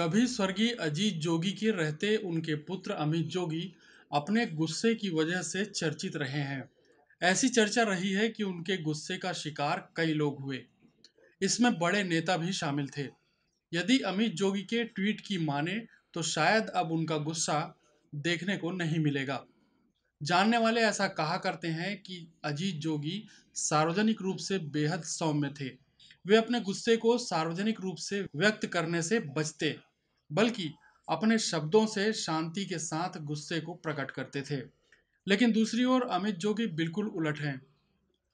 अभी स्वर्गीय अजीत जोगी के रहते उनके पुत्र अमित जोगी अपने गुस्से की वजह से चर्चित रहे हैं। ऐसी चर्चा रही है कि उनके गुस्से का शिकार कई लोग हुए। इसमें बड़े नेता भी शामिल थे। यदि अमित जोगी के ट्वीट की माने तो शायद अब उनका गुस्सा देखने को नहीं मिलेगा। जानने वाले ऐसा कहा करते हैं कि अजीत जोगी सार्वजनिक रूप से बेहद सौम्य थे। वे अपने गुस्से को सार्वजनिक रूप से व्यक्त करने से बचते, बल्कि अपने शब्दों से शांति के साथ गुस्से को प्रकट करते थे। लेकिन दूसरी ओर अमित जोगी बिल्कुल उलट हैं।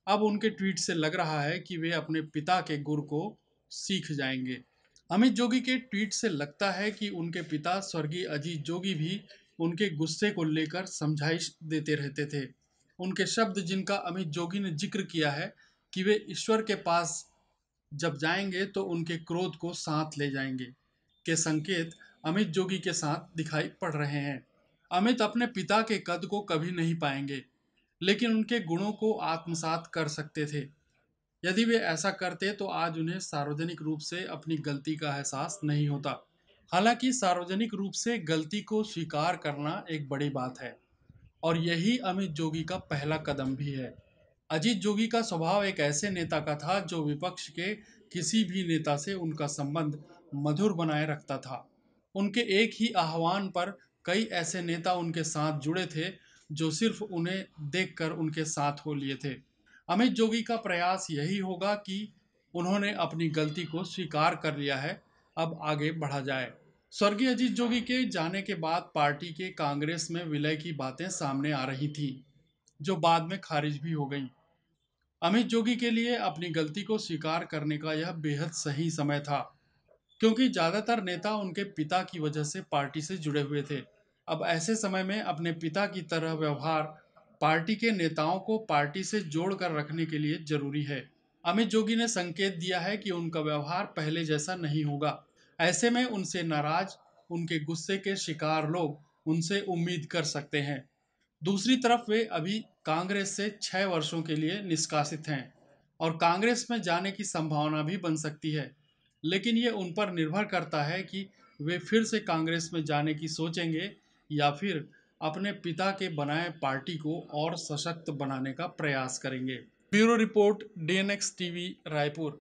अब उनके ट्वीट से लग रहा है कि वे अपने पिता के गुर को सीख जाएँगे। अमित जोगी के ट्वीट से लगता है कि उनके पिता स्वर्गीय अजीत जोगी भी उनके गुस्से को लेकर समझाइश देते रहते थे। उनके शब्द जिनका अमित जोगी ने ज़िक्र किया है कि वे ईश्वर के पास जब जाएँगे तो उनके क्रोध को साथ ले जाएँगे, के संकेत अमित जोगी के साथ दिखाई पड़ रहे हैं। अमित अपने पिता के कद को कभी नहीं पाएँगे, लेकिन उनके गुणों को आत्मसात कर सकते थे। यदि वे ऐसा करते तो आज उन्हें सार्वजनिक रूप से अपनी गलती का एहसास नहीं होता। हालाँकि सार्वजनिक रूप से गलती को स्वीकार करना एक बड़ी बात है, और यही अमित जोगी का पहला कदम भी है। अजीत जोगी का स्वभाव एक ऐसे नेता का था जो विपक्ष के किसी भी नेता से उनका संबंध मधुर बनाए रखता था। उनके एक ही आह्वान पर कई ऐसे नेता उनके साथ जुड़े थे, जो सिर्फ़ उन्हें देखकर उनके साथ हो लिए थे। अमित जोगी का प्रयास यही होगा कि उन्होंने अपनी गलती को स्वीकार कर लिया है, अब आगे बढ़ा जाए। स्वर्गीय अजीत जोगी के जाने के बाद पार्टी के कांग्रेस में विलय की बातें सामने आ रही थी, जो बाद में खारिज भी हो गई। अमित जोगी के लिए अपनी गलती को स्वीकार करने का यह बेहद सही समय था, क्योंकि ज़्यादातर नेता उनके पिता की वजह से पार्टी से जुड़े हुए थे। अब ऐसे समय में अपने पिता की तरह व्यवहार पार्टी के नेताओं को पार्टी से जोड़कर रखने के लिए ज़रूरी है। अमित जोगी ने संकेत दिया है कि उनका व्यवहार पहले जैसा नहीं होगा। ऐसे में उनसे नाराज़, उनके गुस्से के शिकार लोग उनसे उम्मीद कर सकते हैं। दूसरी तरफ़ वे अभी कांग्रेस से छह वर्षों के लिए निष्कासित हैं और कांग्रेस में जाने की संभावना भी बन सकती है। लेकिन ये उन पर निर्भर करता है कि वे फिर से कांग्रेस में जाने की सोचेंगे या फिर अपने पिता के बनाए पार्टी को और सशक्त बनाने का प्रयास करेंगे। Bureau report, DNX TV, Raipur.